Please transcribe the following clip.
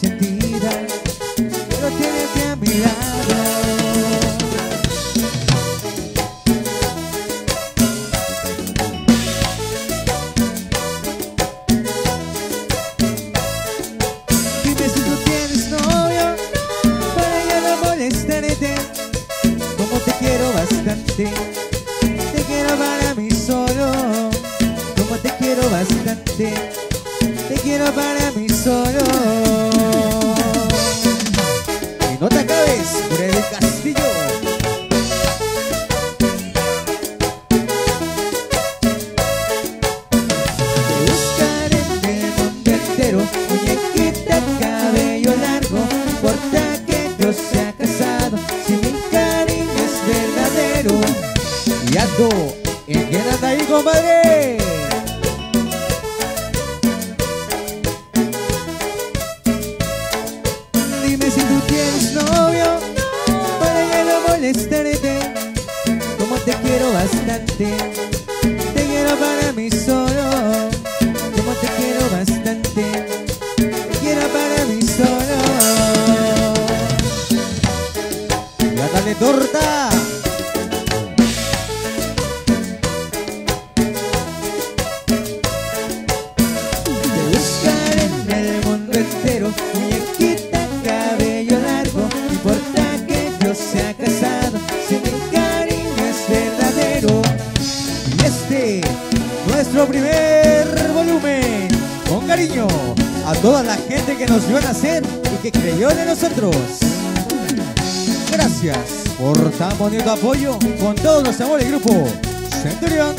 consentida, pero tienes bien mirada. Dime si tú tienes novio, para ya no molestarte, como te quiero bastante, te quiero para mí solo, como te quiero bastante, te quiero para mí solo. Quién anda ahí, compadre? Dime si tú tienes novio, para que no molestarte, como te quiero bastante, te quiero para mí solo, como te quiero bastante, te quiero para mí solo. Ya dale torta. Yo sea casado, si mi cariño es verdadero. Y este, nuestro primer volumen, con cariño, a toda la gente que nos vio nacer y que creyó en nosotros. Gracias por tan bonito apoyo con todos los amores del grupo Centurión